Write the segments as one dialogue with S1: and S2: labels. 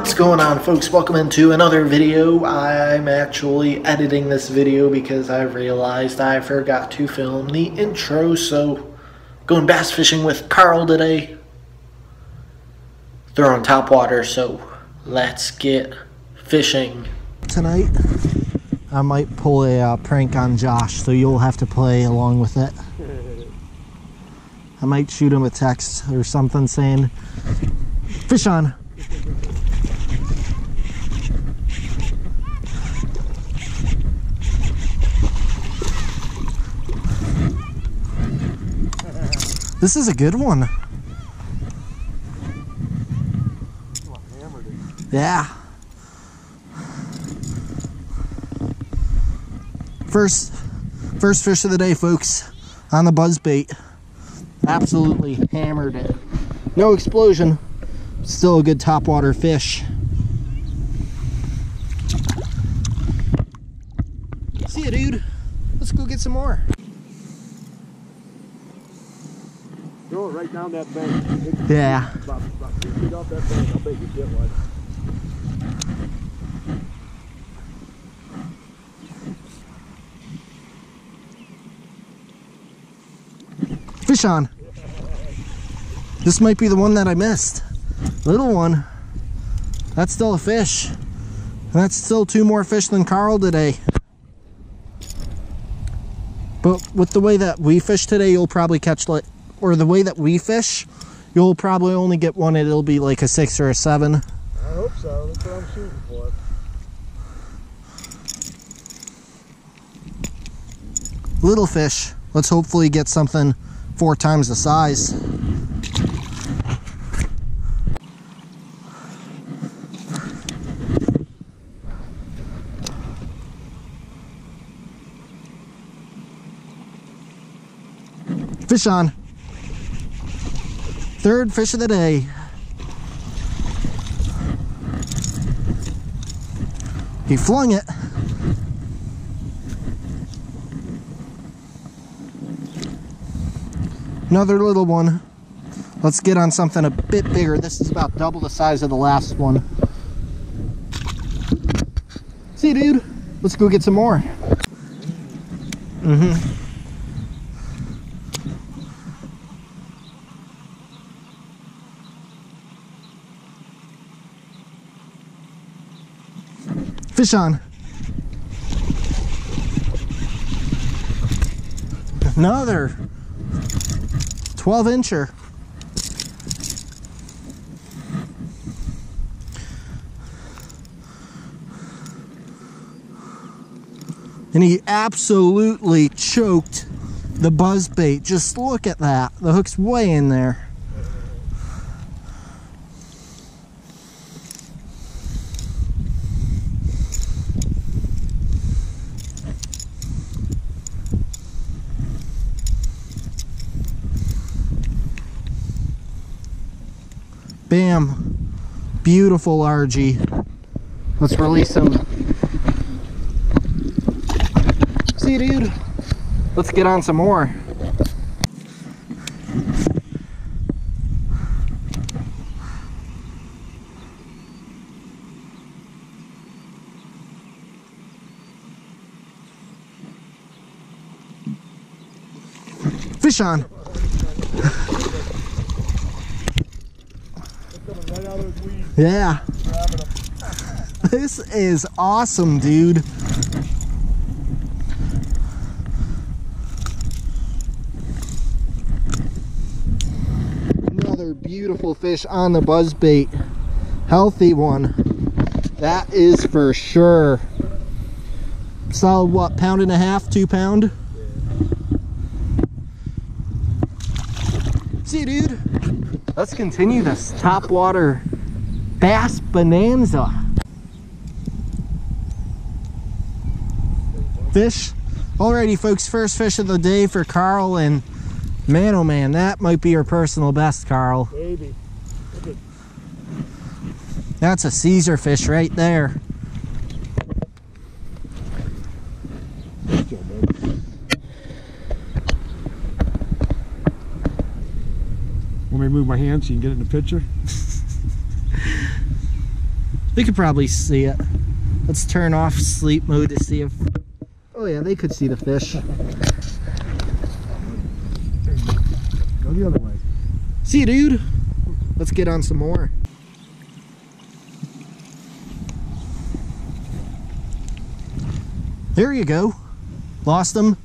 S1: What's going on folks? Welcome into another video. I'm actually editing this video because I realized I forgot to film the intro. So going bass fishing with Carl today. They're on top water so let's get fishing. Tonight I might pull a uh, prank on Josh so you'll have to play along with it. I might shoot him a text or something saying fish on. This is a good one. Yeah. First, first fish of the day, folks, on the buzz bait. Absolutely hammered it. No explosion, still a good topwater fish. See ya, dude. Let's go get some more.
S2: Throw it right down that bank. It's
S1: Yeah.
S2: About, about feet off that bank. I'll bet you get one.
S1: Fish on. This might be the one that I missed. Little one. That's still a fish. That's still two more fish than Carl today. But with the way that we fish today, you'll probably catch like, or the way that we fish, you'll probably only get one. and It'll be like a six or a seven.
S2: I hope so. That's what I'm shooting for.
S1: Little fish. Let's hopefully get something four times the size. Fish on. Third fish of the day. He flung it. Another little one. Let's get on something a bit bigger. This is about double the size of the last one. See, dude? Let's go get some more. Mm-hmm. Fish on. Another 12 incher. And he absolutely choked the buzz bait. Just look at that. The hook's way in there. Bam. Beautiful largie. Let's release him. See, dude. Let's get on some more. Fish on.
S2: Coming right out of those weeds.
S1: Yeah. This is awesome, dude. Another beautiful fish on the buzz bait. Healthy one. That is for sure. Solid what, pound and a half, two pound? See, dude. Let's continue this top water bass bonanza. Fish. Alrighty, folks, first fish of the day for Carl, and man, oh man, that might be your personal best, Carl.
S2: Baby.
S1: That's a Caesar fish right there.
S2: Good job, bud. Want me to move my hand so you can get it in the picture?
S1: They could probably see it. Let's turn off sleep mode to see if... Oh yeah, they could see the fish.
S2: Go the other way.
S1: See you, dude. Let's get on some more. There you go. Lost them.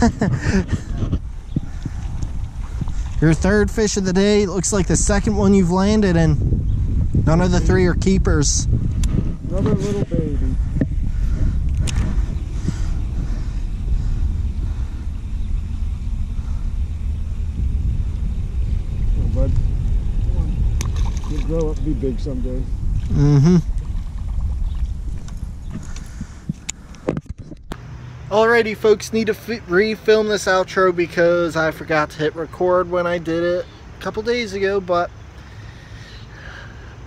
S1: Your third fish of the day. Looks like the second one you've landed and none of the three are keepers.
S2: Another little baby. Oh, bud. Come on. You'll grow up, be big someday.
S1: Mm-hmm. Alrighty, folks, need to refilm this outro because I forgot to hit record when I did it a couple days ago, but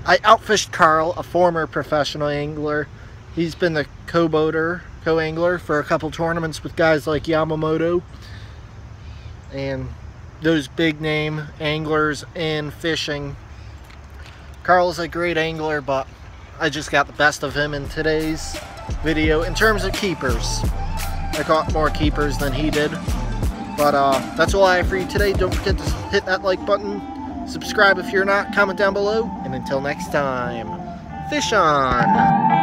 S1: I outfished Carl, a former professional angler. He's been the co-boater, co-angler for a couple tournaments with guys like Yamamoto and those big name anglers in fishing. Carl's a great angler, but I just got the best of him in today's video in terms of keepers. I caught more keepers than he did. But uh, that's all I have for you today. Don't forget to hit that like button. Subscribe if you're not. Comment down below. And until next time, fish on!